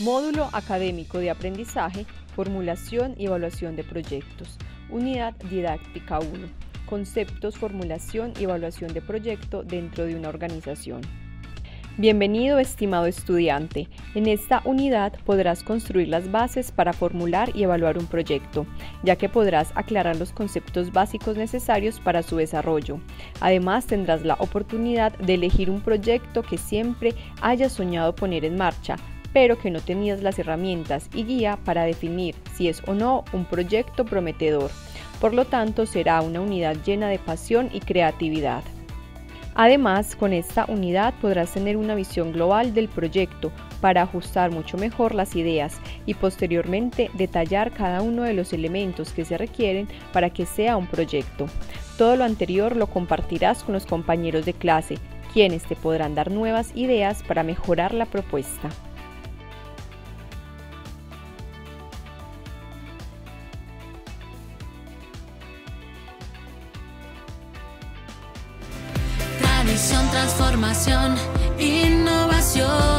Módulo académico de aprendizaje, formulación y evaluación de proyectos. Unidad didáctica 1. Conceptos, formulación y evaluación de proyecto dentro de una organización. Bienvenido estimado estudiante. En esta unidad podrás construir las bases para formular y evaluar un proyecto, ya que podrás aclarar los conceptos básicos necesarios para su desarrollo. Además tendrás la oportunidad de elegir un proyecto que siempre hayas soñado poner en marcha, pero que no tenías las herramientas y guía para definir si es o no un proyecto prometedor. Por lo tanto, será una unidad llena de pasión y creatividad. Además, con esta unidad podrás tener una visión global del proyecto para ajustar mucho mejor las ideas y posteriormente detallar cada uno de los elementos que se requieren para que sea un proyecto. Todo lo anterior lo compartirás con los compañeros de clase, quienes te podrán dar nuevas ideas para mejorar la propuesta. Transformación, innovación.